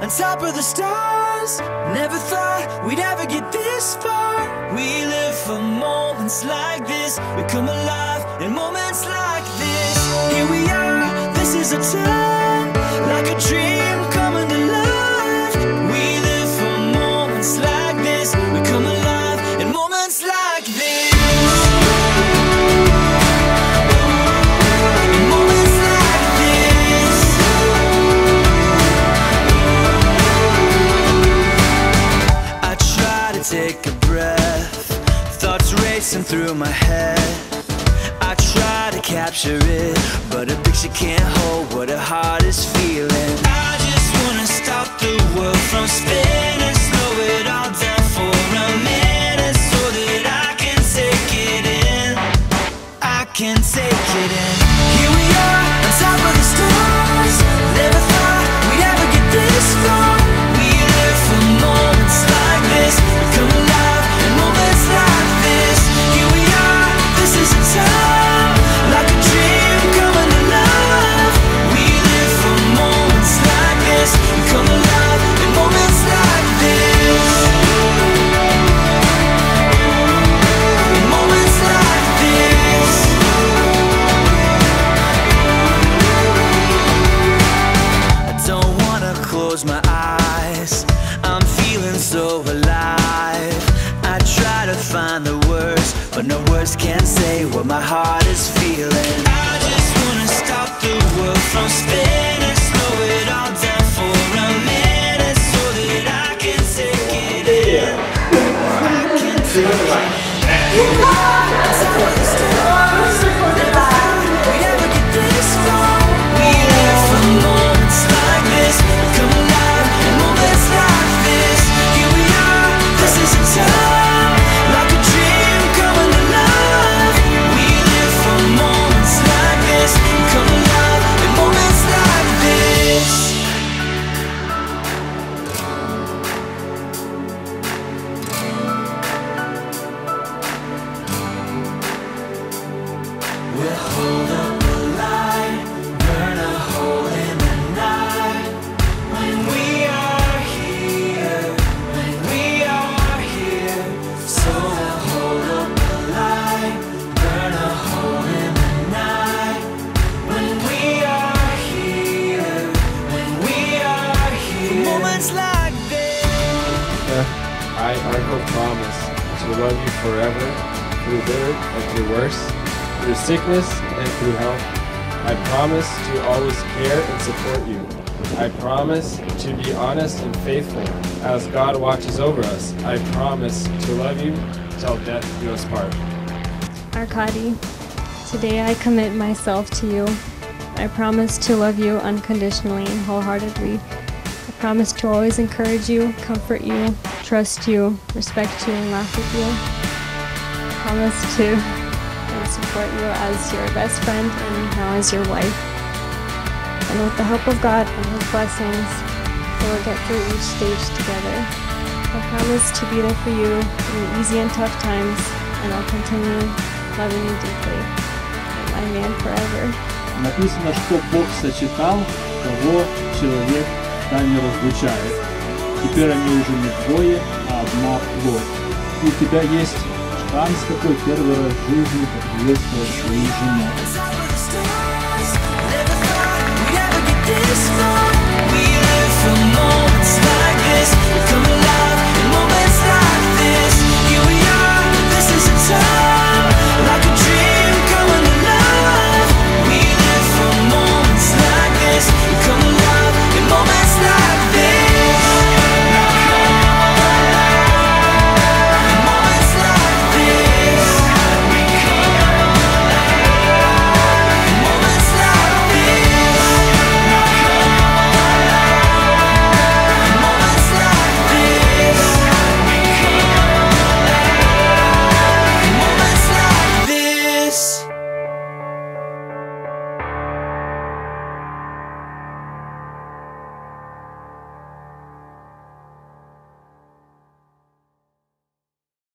on top of the stars. Never thought we'd ever get this far. We live for moments like this. We come alive in moments like this. Here we are, this is a time like a dream take a breath, thoughts racing through my head. I try to capture it, but a picture can't hold what a heart is feeling. I just wanna stop the world from spinning, but no words can say what my heart is feeling. I just wanna stop the world from spinning, slow it all down I, Arco, promise to love you forever, through good and through worse, through sickness and through health. I promise to always care and support you. I promise to be honest and faithful as God watches over us. I promise to love you till death do us part. Arkadiy, today I commit myself to you. I promise to love you unconditionally and wholeheartedly. I promise to always encourage you, comfort you, trust you, respect you, and laugh with you. I promise to and support you as your best friend and now as your wife. And with the help of God and His blessings, we will get through each stage together. I promise to be there for you in easy and tough times, and I'll continue loving you deeply. You're my man forever. Написано, что Бог сочетал, того человек да не разлучает. Теперь они уже не двое, а одна плоть. И у тебя есть шанс такой первый раз в жизни поприветствовать свою жену.